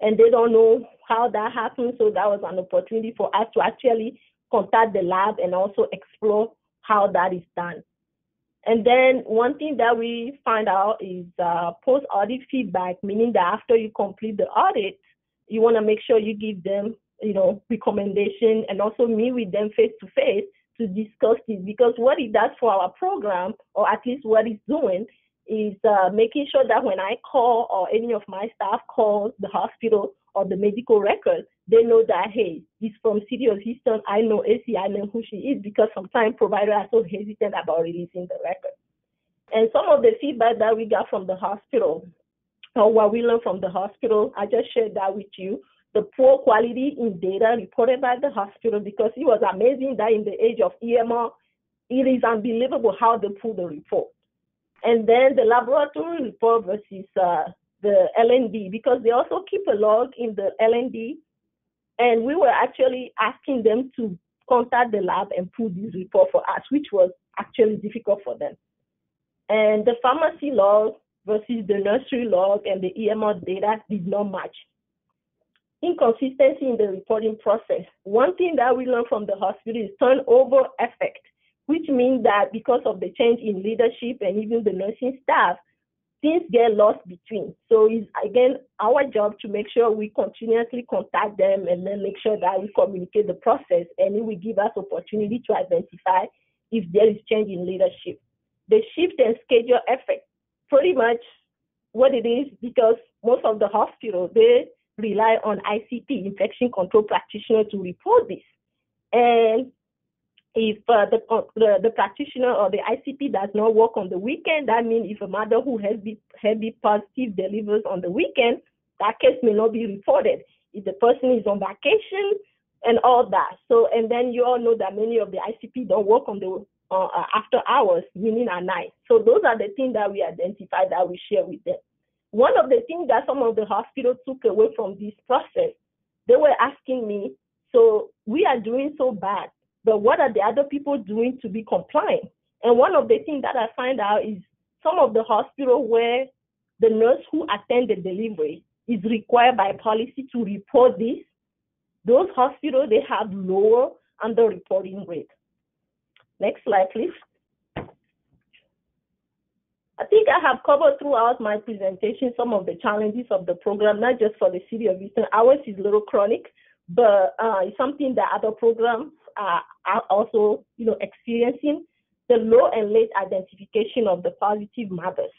and they don't know how that happens. So that was an opportunity for us to actually contact the lab and also explore how that is done. And then one thing that we find out is uh, post audit feedback, meaning that after you complete the audit, you want to make sure you give them, you know, recommendation and also meet with them face to face to discuss this because what it does for our program, or at least what it's doing, is uh, making sure that when I call or any of my staff calls the hospital or the medical record, they know that, hey, he's from City of Houston. I know AC, I know who she is because sometimes providers are so hesitant about releasing the record. And some of the feedback that we got from the hospital, or what we learned from the hospital, I just shared that with you. The poor quality in data reported by the hospital because it was amazing that in the age of EMR, it is unbelievable how they pull the report. And then the laboratory report versus uh, the L&D because they also keep a log in the L&D and we were actually asking them to contact the lab and pull this report for us, which was actually difficult for them. And the pharmacy log versus the nursery log and the EMR data did not match. Inconsistency in the reporting process. One thing that we learned from the hospital is turnover effect, which means that because of the change in leadership and even the nursing staff, things get lost between. So it's again our job to make sure we continuously contact them and then make sure that we communicate the process and it will give us opportunity to identify if there is change in leadership. The shift and schedule effect, pretty much what it is because most of the hospitals they rely on ICP, infection control practitioner, to report this. And if uh, the, the, the practitioner or the ICP does not work on the weekend, that means if a mother who has been Hep B positive delivers on the weekend, that case may not be reported. If the person is on vacation and all that. So, and then you all know that many of the ICP don't work on the uh, uh, after hours, meaning at night. So those are the things that we identify that we share with them. One of the things that some of the hospitals took away from this process, they were asking me, so we are doing so bad but what are the other people doing to be compliant? And one of the things that I find out is some of the hospital where the nurse who attend the delivery is required by policy to report this, those hospitals, they have lower underreporting rate. Next slide, please. I think I have covered throughout my presentation some of the challenges of the program, not just for the city of Houston. Ours is a little chronic, but uh, it's something that other programs are, are also, you know, experiencing the low and late identification of the positive mothers.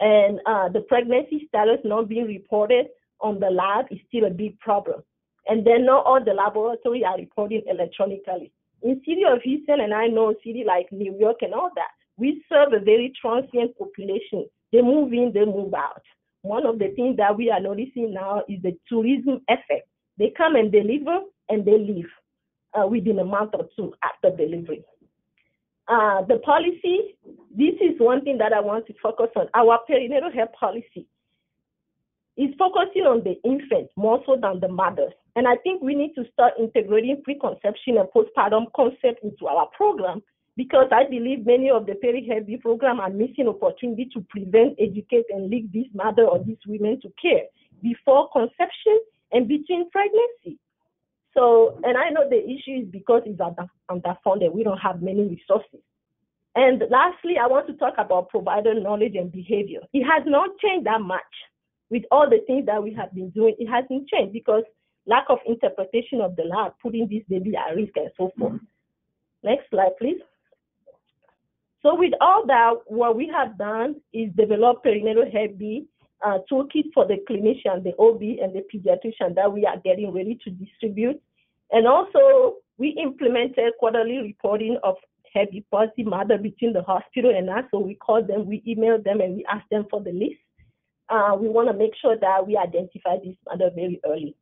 And uh, the pregnancy status not being reported on the lab is still a big problem. And then not all the laboratories are reporting electronically. In city of Houston, and I know city like New York and all that, we serve a very transient population. They move in, they move out. One of the things that we are noticing now is the tourism effect. They come and deliver and they leave uh, within a month or two after delivery. Uh, the policy, this is one thing that I want to focus on. Our perinatal health policy is focusing on the infant more so than the mothers. And I think we need to start integrating preconception and postpartum concept into our program because I believe many of the peri-healthy program are missing opportunity to prevent, educate, and lead these mother or these women to care before conception and between pregnancy. So, and I know the issue is because it's underfunded. We don't have many resources. And lastly, I want to talk about provider knowledge and behavior. It has not changed that much with all the things that we have been doing. It hasn't changed because lack of interpretation of the law, putting this baby at risk and so forth. Next slide, please. So with all that, what we have done is develop perinatal Hep B uh, toolkit for the clinician, the OB, and the pediatrician that we are getting ready to distribute. And also, we implemented quarterly reporting of Hep B positive mother between the hospital and us. So we call them, we email them, and we ask them for the list. Uh, we want to make sure that we identify this mother very early.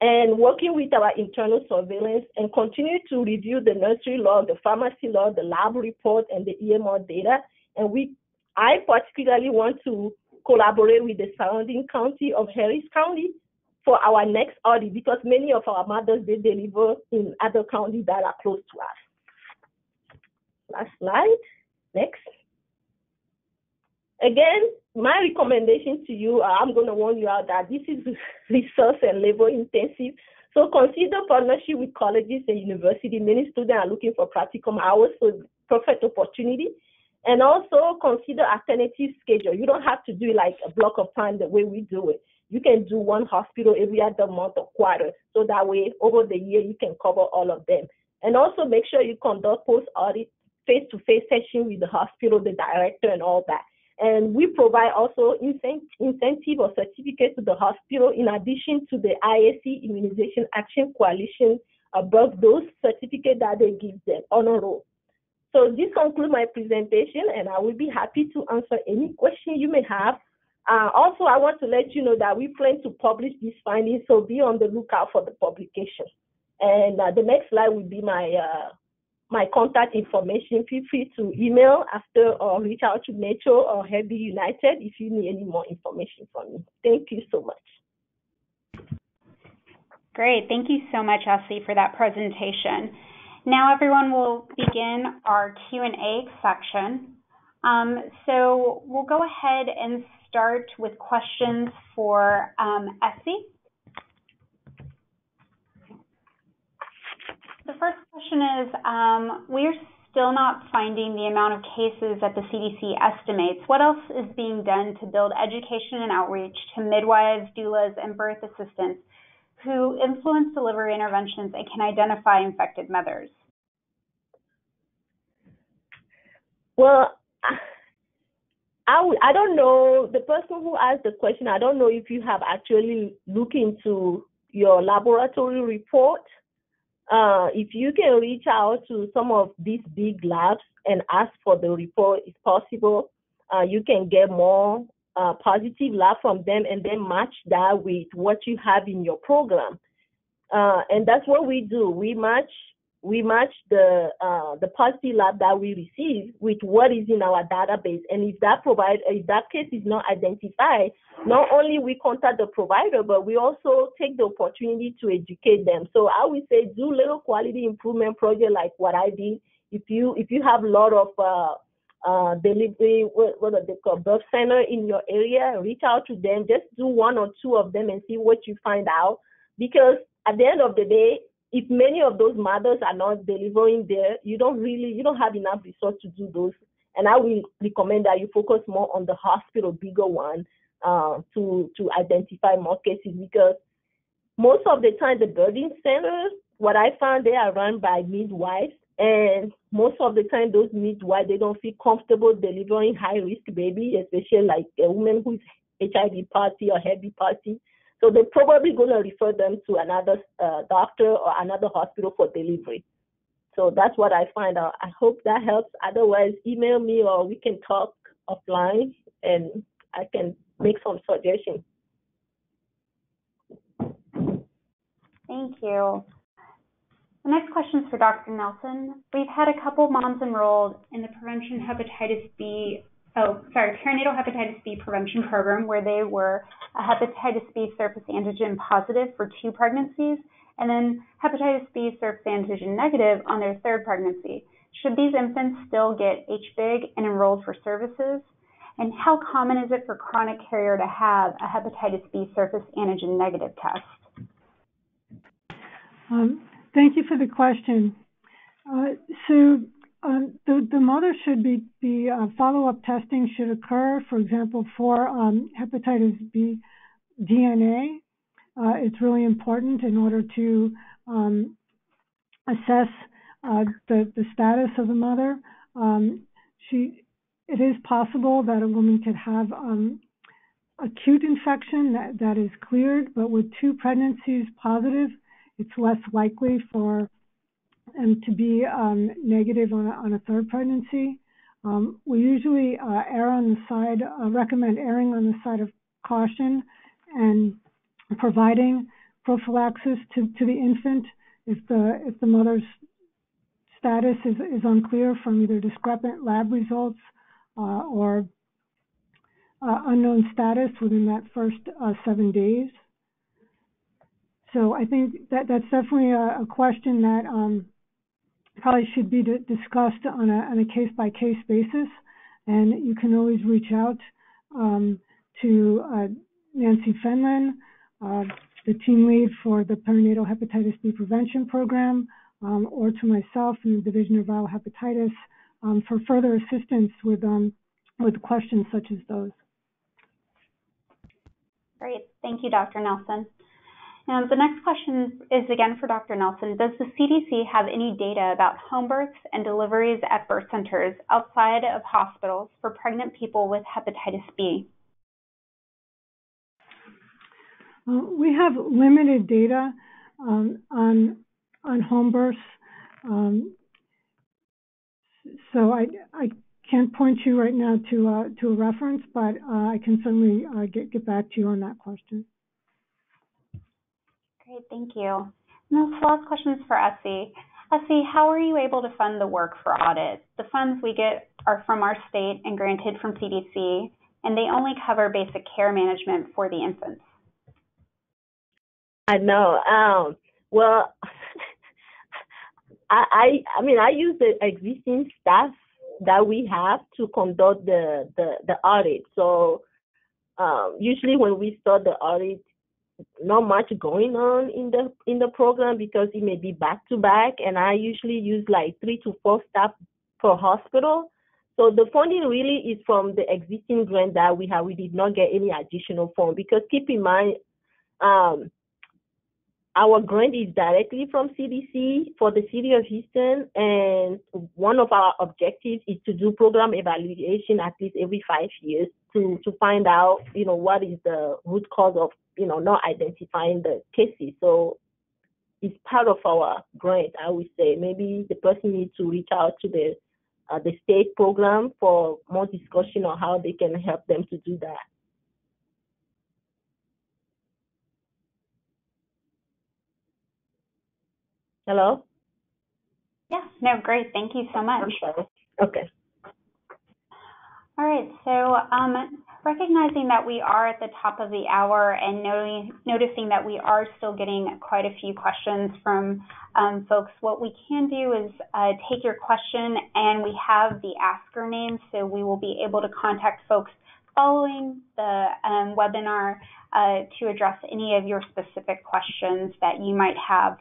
And working with our internal surveillance and continue to review the nursery log, the pharmacy log, the lab report, and the EMR data. And we, I particularly want to collaborate with the surrounding county of Harris County for our next audit because many of our mothers they deliver in other counties that are close to us. Last slide. Next. Again, my recommendation to you, uh, I'm going to warn you out that this is resource and labor intensive. So consider partnership with colleges and universities. Many students are looking for practicum hours, so perfect opportunity. And also consider alternative schedule. You don't have to do like a block of time the way we do it. You can do one hospital every other month or quarter. So that way, over the year, you can cover all of them. And also make sure you conduct post audit face to face session with the hospital, the director, and all that. And we provide also incentive or certificate to the hospital in addition to the IAC Immunization Action Coalition above those certificates that they give them on a roll. So this concludes my presentation and I will be happy to answer any question you may have. Uh, also, I want to let you know that we plan to publish these findings, so be on the lookout for the publication. And uh, the next slide will be my uh, my contact information. Feel free to email after or reach out to Metro or Hep B United if you need any more information from me. Thank you so much. Great. Thank you so much, Elsie, for that presentation. Now everyone will begin our Q&A section. Um, so we'll go ahead and start with questions for um, Essie. The first question is, um, we're still not finding the amount of cases that the CDC estimates. What else is being done to build education and outreach to midwives, doulas, and birth assistants who influence delivery interventions and can identify infected mothers? Well, I, I don't know, the person who asked the question, I don't know if you have actually looked into your laboratory report uh, if you can reach out to some of these big labs and ask for the report, if possible, uh, you can get more uh, positive lab from them and then match that with what you have in your program. Uh, and that's what we do. We match we match the uh, the positive lab that we receive with what is in our database. And if that provide if that case is not identified, not only we contact the provider, but we also take the opportunity to educate them. So I would say do little quality improvement project like what I did. If you if you have a lot of uh, delivery, what, what are they called, birth center in your area, reach out to them. Just do one or two of them and see what you find out. Because at the end of the day, if many of those mothers are not delivering there, you don't really, you don't have enough resources to do those. And I will recommend that you focus more on the hospital, bigger one, uh, to to identify more cases because most of the time the birthing centers, what I found, they are run by midwives, and most of the time those midwives they don't feel comfortable delivering high risk baby, especially like a woman who is HIV party or heavy party. So they're probably going to refer them to another uh, doctor or another hospital for delivery. So that's what I find out. I hope that helps. Otherwise, email me or we can talk offline and I can make some suggestions. Thank you. The next question is for Dr. Nelson. We've had a couple moms enrolled in the Prevention Hepatitis B oh, sorry, perinatal hepatitis B prevention program where they were a hepatitis B surface antigen positive for two pregnancies and then hepatitis B surface antigen negative on their third pregnancy. Should these infants still get HBIG and enrolled for services? And how common is it for chronic carrier to have a hepatitis B surface antigen negative test? Um, thank you for the question. Uh, so um, the, the mother should be, the uh, follow-up testing should occur, for example, for um, hepatitis B DNA. Uh, it's really important in order to um, assess the, status of the mother. She, it is possible that a woman could have acute infection that, that is cleared, but with two pregnancies positive, it's less likely for and to be um, negative on a, on a, third pregnancy. Um, we usually uh, err on the side, uh, recommend erring on the side of caution and providing prophylaxis to, to the infant if the if the mother's status is, is unclear from either discrepant lab results uh, or uh, unknown status within that first uh, seven days. So I think that that's definitely a, a question that um, probably should be discussed on a, on a case-by-case basis. And you can always reach out um, to uh, Nancy Fenlon, uh, the team lead for the perinatal hepatitis B prevention program, um, or to myself in the Division of Viral Hepatitis um, for further assistance with, um, with questions such as those. Great. Thank you, Dr. Nelson. Now, the next question is again for Dr. Nelson. Does the CDC have any data about home births and deliveries at birth centers outside of hospitals for pregnant people with hepatitis B? Uh, we have limited data um, on on home births, um, so I I can't point you right now to uh, to a reference, but uh, I can certainly uh, get get back to you on that question. Thank you. This last question is for Essie. Essie, how are you able to fund the work for audit? The funds we get are from our state and granted from CDC, and they only cover basic care management for the infants. I know. Um, well, I, I, I mean, I use the existing staff that we have to conduct the the, the audit. So um, usually when we start the audit, not much going on in the in the program because it may be back to back, and I usually use like three to four staff per hospital. So the funding really is from the existing grant that we have. We did not get any additional fund because keep in mind, um, our grant is directly from CDC for the city of Houston, and one of our objectives is to do program evaluation at least every five years to to find out, you know, what is the root cause of, you know, not identifying the cases. So it's part of our grant. I would say maybe the person needs to reach out to the uh, the state program for more discussion on how they can help them to do that. Hello? Yeah, no, great. Thank you so much. Okay. All right, so um, recognizing that we are at the top of the hour and noting, noticing that we are still getting quite a few questions from um, folks, what we can do is uh, take your question and we have the asker name, so we will be able to contact folks following the um, webinar uh, to address any of your specific questions that you might have.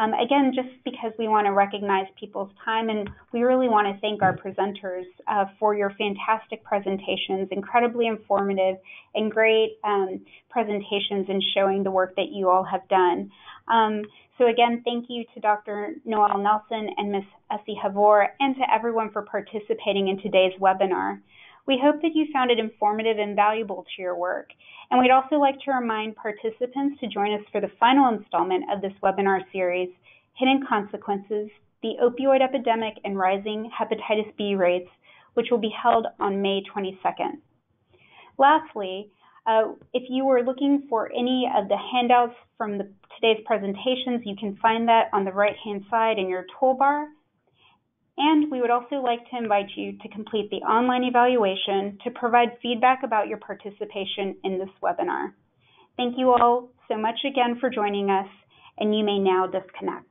Um, again, just because we want to recognize people's time and we really want to thank our presenters uh, for your fantastic presentations, incredibly informative and great um, presentations in showing the work that you all have done. Um, so again, thank you to Dr. Noele Nelson and Ms. Essie Havor and to everyone for participating in today's webinar. We hope that you found it informative and valuable to your work. And we'd also like to remind participants to join us for the final installment of this webinar series, Hidden Consequences, the Opioid Epidemic and Rising Hepatitis B Rates, which will be held on May 22nd. Lastly, uh, if you were looking for any of the handouts from the, today's presentations, you can find that on the right-hand side in your toolbar. And we would also like to invite you to complete the online evaluation to provide feedback about your participation in this webinar. Thank you all so much again for joining us, and you may now disconnect.